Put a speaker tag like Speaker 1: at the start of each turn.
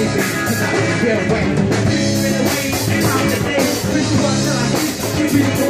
Speaker 1: music, cause I can't get away. You've been away, time to day, this. Is what I do,